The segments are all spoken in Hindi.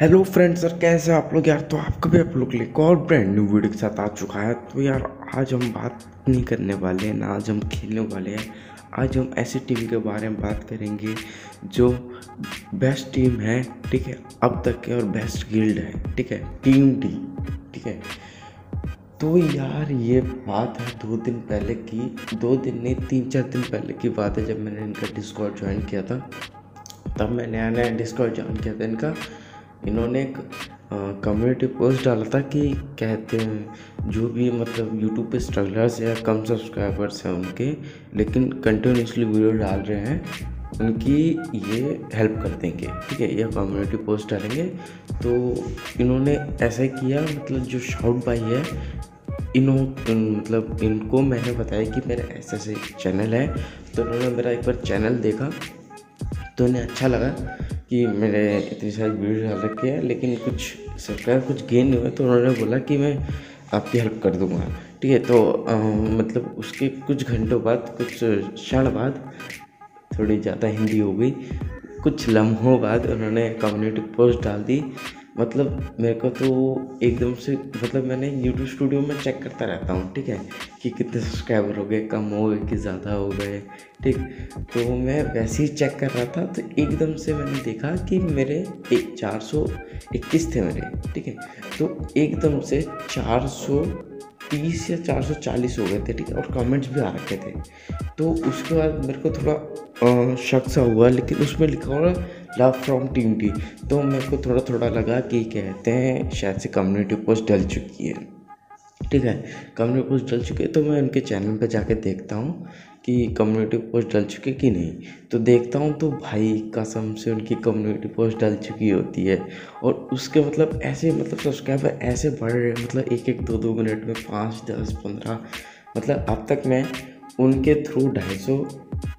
हेलो फ्रेंड्स सर कैसे आप लोग? यार तो आपका भी आप लोग एक और ब्रांड न्यू वीडियो के साथ आ चुका है। तो यार, आज हम बात नहीं करने वाले हैं, ना आज हम खेलने वाले हैं। आज हम ऐसी टीम के बारे में बात करेंगे जो बेस्ट टीम है, ठीक है? अब तक के और बेस्ट गिल्ड है, ठीक है? टीम डी ठीक है? तो यार, ये बात है दो दिन पहले की, दो दिन नहीं तीन चार दिन पहले की बात है जब मैंने इनका डिस्कॉर्ड ज्वाइन किया था। तब मैं नया नया डिस्कॉर्ड ज्वाइन किया था इनका। इन्होंने एक कम्युनिटी पोस्ट डाला था कि कहते हैं, जो भी मतलब यूट्यूब पे स्ट्रगलर्स या कम सब्सक्राइबर्स हैं उनके, लेकिन कंटिन्यूसली वीडियो डाल रहे हैं, उनकी ये हेल्प कर देंगे। ठीक है यह कम्युनिटी पोस्ट डालेंगे। तो इन्होंने ऐसा किया मतलब जो शाउट भाई है, इन्हों मतलब इनको मैंने बताया कि मेरा ऐसे ऐसे चैनल है। तो उन्होंने मेरा एक बार चैनल देखा तो उन्हें अच्छा लगा। कि मेरे इतनी सारी वीडियो डाल रखी है लेकिन कुछ सब्सक्राइब कुछ गेन नहीं हुआ तो उन्होंने बोला कि मैं आपकी हेल्प कर दूँगा। ठीक है तो आ, मतलब उसके कुछ घंटों बाद कुछ क्षण बाद थोड़ी ज़्यादा हिंदी हो गई। कुछ लम्हों बाद उन्होंने कम्युनिटी पोस्ट डाल दी मतलब मेरे को तो एकदम से मतलब मैंने यूट्यूब स्टूडियो में चेक करता रहता हूँ, ठीक है, कि कितने सब्सक्राइबर हो गए, कम हो गए कि ज़्यादा हो गए, ठीक। तो मैं वैसे ही चेक कर रहा था तो एकदम से मैंने देखा कि मेरे एक चार सौ इक्कीस थे मेरे, ठीक है। तो एकदम से चार सौ तीस या चार सौ चालीस हो गए थे, ठीक है, और कमेंट्स भी आ रखे थे। तो उसके बाद मेरे को थोड़ा शक सा हुआ, लेकिन उसमें लिखा हुआ लव फ्रॉम टीम टी तो मेरे को थोड़ा थोड़ा लगा कि कहते हैं, शायद से कम्युनिटी पोस्ट डल चुकी है। ठीक है कम्युनिटी पोस्ट डल चुकी है तो मैं उनके चैनल पर जाके देखता हूँ कि कम्युनिटी पोस्ट डल चुकी कि नहीं। तो देखता हूँ तो भाई, कसम से उनकी कम्युनिटी पोस्ट डल चुकी होती है। और उसके मतलब ऐसे मतलब सब्सक्राइबर ऐसे बढ़ रहे मतलब एक एक दो दो मिनट में पाँच, दस, पंद्रह मतलब अब तक मैं उनके थ्रू ढाई सौ,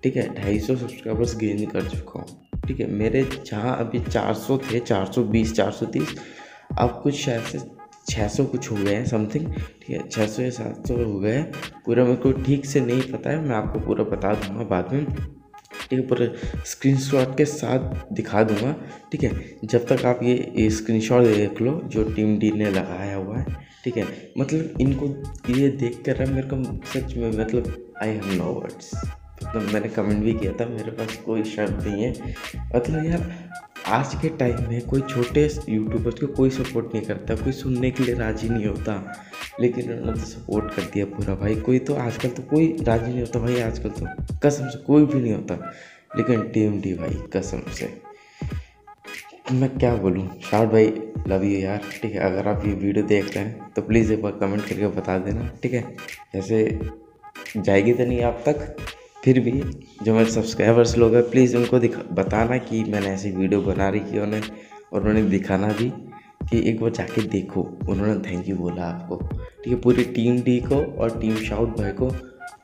ठीक है, ढाई सौ सब्सक्राइबर्स गेन कर चुका हूँ। ठीक है, मेरे जहाँ अभी चार सौ थे, चार सौ बीस, चार सौ तीस, अब कुछ शायद से छः सौ कुछ हो गए हैं समथिंग ठीक है, छः सौ या सात सौ हो गए हैं। पूरा मेरे को ठीक से नहीं पता है, मैं आपको पूरा बता दूँगा बाद में। ठीक है, पूरा स्क्रीन के साथ दिखा दूँगा, ठीक है, जब तक आप ये स्क्रीन देख लो, जो टीम डी ने लगाया हुआ है, ठीक है मतलब इनको ये देख कर मेरे को सच में मतलब आई हैव नो वर्ड्स मतलब मैंने कमेंट भी किया था, मेरे पास कोई शब्द नहीं है। मतलब यार, आज के टाइम में कोई छोटे यूट्यूबर्स को कोई सपोर्ट नहीं करता, कोई सुनने के लिए राज़ी नहीं होता। लेकिन उन्होंने तो सपोर्ट कर दिया पूरा भाई। कोई तो आजकल तो कोई राज़ी नहीं होता भाई, आजकल तो कसम से कोई भी नहीं होता। लेकिन टीम डी भाई, कसम से। मैं क्या बोलूँ? शार्ट भाई लव यू यार। ठीक है, अगर आप ये वीडियो देख रहे हैं तो प्लीज़ एक बार कमेंट करके बता देना। ठीक है? जैसे जाएगी तो नहीं आप तक। फिर भी जो मेरे सब्सक्राइबर्स लोग हैं प्लीज़ उनको दिखा, बताना कि मैंने ऐसी वीडियो बना रही की उन्हें, और उन्होंने दिखाना भी कि एक बार जाके देखो। उन्होंने थैंक यू बोला आपको। ठीक है, पूरी टीम डी को और टीम शाउट भाई को,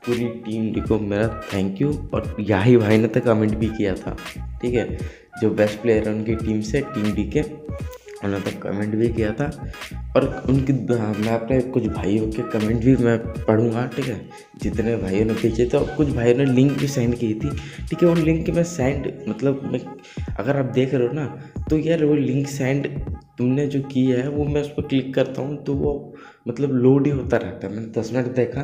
पूरी टीम डी को मेरा थैंक यू और याही भाई ने तो कमेंट भी किया था। ठीक है, जो बेस्ट प्लेयर है उनकी टीम से टीम डी के, उन्होंने तो कमेंट भी किया था। और उनकी मैं अपने कुछ भाइयों के कमेंट भी मैं पढ़ूँगा, ठीक है? जितने भाइयों ने भेजे और कुछ भाइयों ने लिंक भी सेंड की थी, ठीक है? वो लिंक मैं सेंड मतलब मैं, अगर आप देख रहे हो ना तो यार वो लिंक सेंड तुमने जो किया है, वो मैं उस पर क्लिक करता हूँ तो वो मतलब लोड ही होता रहता है। मैंने दस मिनट देखा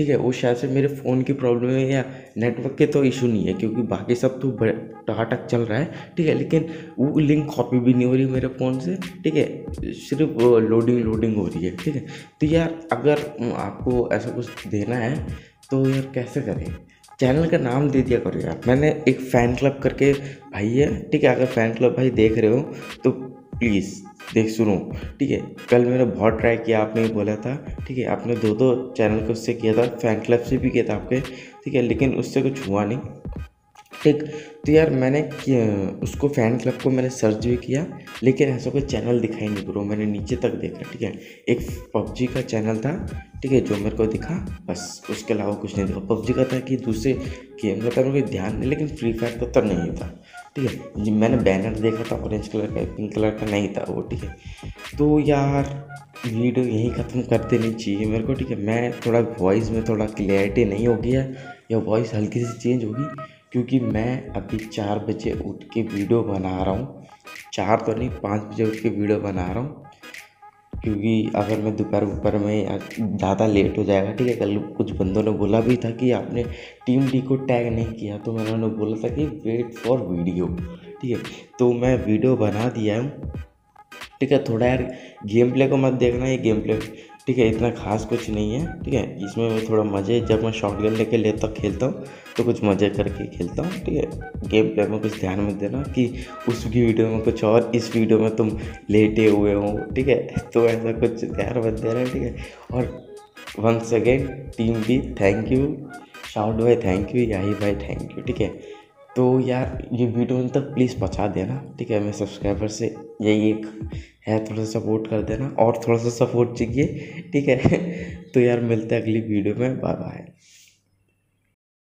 ठीक है, वो शायद से मेरे फ़ोन की प्रॉब्लम है या नेटवर्क के तो इशू नहीं है, क्योंकि बाकी सब तो टकाटक चल रहा है, ठीक है, लेकिन वो लिंक कॉपी भी नहीं हो रही मेरे फ़ोन से, ठीक है, सिर्फ़ लोडिंग लोडिंग हो रही है, ठीक है। तो यार, अगर आपको ऐसा कुछ देना है तो यार कैसे करें? चैनल का नाम दे दिया करो यार। मैंने एक फ़ैन क्लब करके, भाई है, ठीक है, अगर फ़ैन क्लब भाई देख रहे हो तो प्लीज़ देख सुनो, ठीक है? कल मैंने बहुत ट्राई किया, आपने बोला था, ठीक है? आपने दो दो चैनल को उससे किया था फ़ैन क्लब से भी किया था आपके, ठीक है? लेकिन उससे कुछ हुआ नहीं। ठीक तो यार मैंने उसको फ़ैन क्लब को मैंने सर्च भी किया, लेकिन ऐसा कोई चैनल दिखाई नहीं ब्रो, मैंने नीचे तक देखा, ठीक है? एक पबजी का चैनल था, ठीक है? जो मेरे को दिखा, बस, उसके अलावा कुछ नहीं दिखा। पबजी का था कि दूसरे गेम का था, मेरे को ध्यान नहीं, लेकिन फ्री फायर का तो नहीं था। ठीक है, जी, मैंने बैनर देखा था ऑरेंज कलर का पिंक कलर का नहीं था वो, ठीक है। तो यार वीडियो यहीं ख़त्म कर देनी चाहिए मेरे को, ठीक है। मैं थोड़ा वॉइस में थोड़ा क्लियरिटी नहीं होगी है या वॉइस हल्की सी चेंज होगी, क्योंकि मैं अभी चार बजे उठ के वीडियो बना रहा हूँ। चार तो नहीं, पाँच बजे उठ के वीडियो बना रहा हूँ। क्योंकि अगर मैं दोपहर ऊपर में ज़्यादा लेट हो जाएगा, ठीक है, कल कुछ बंदों ने बोला भी था कि आपने टीम डी को टैग नहीं किया तो मैंने उन्होंने बोला था कि वेट फॉर वीडियो ठीक है तो मैं वीडियो बना दिया हूँ, ठीक है, थोड़ा यार गेम प्ले को मत देखना, ये गेम प्ले ठीक है, इतना खास कुछ नहीं है, ठीक है। इसमें मैं थोड़ा मज़े, जब मैं शॉर्ट गन लेके लेता, खेलता हूँ तो कुछ मज़े करके खेलता हूँ, ठीक है। गेम प्ले में कुछ ध्यान में देना कि उसकी वीडियो में कुछ और, इस वीडियो में तुम लेटे हुए हो, ठीक है। तो ऐसा कुछ ध्यान मत देना, ठीक है। और वंस अगेन टीम भी थैंक यू शाउट भाई थैंक यू याही भाई थैंक यू ठीक है। तो यार, ये वीडियो तक प्लीज़ पहुँचा देना, ठीक है? मैं सब्सक्राइबर से यही एक है, थोड़ा सा सपोर्ट कर देना और थोड़ा सा सपोर्ट चाहिए, ठीक है? तो यार, मिलते हैं अगली वीडियो में बाय बाय